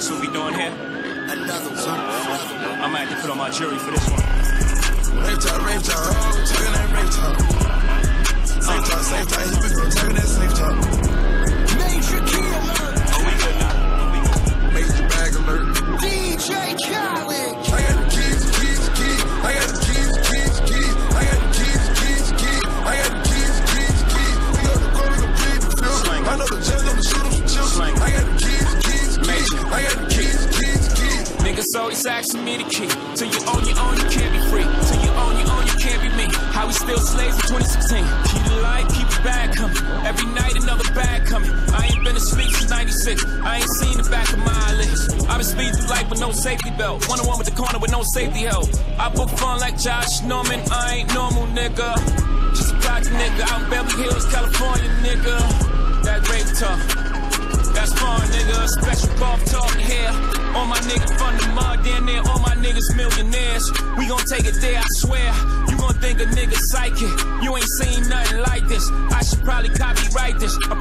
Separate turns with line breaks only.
this what we doing here?
Another one. Uh,
I'm gonna have to put on my jury for this one.
Rave time, rave time, talking that rave time. Same time, same time, talking that safe time.
Major key alert. Oh,
we good now.
Major bag alert.
DJ Khaled. I
got. I got. I got. I got. We know the goal. I know the
Niggas always asking me the key. Till you own your own, you can't be free. Till you own your own, you can't be me. How we still slaves in 2016. Keep the light, keep the bag coming. Every night another bag coming. I ain't been asleep since 96. I ain't seen the back of my eyelids. I've been speeding through life with no safety belt. One on one with the corner with no safety help. I book fun like Josh Norman. I ain't normal, nigga. Gon' take it there, I swear. You gon' think a nigga psychic. You ain't seen nothing like this. I should probably copyright this. I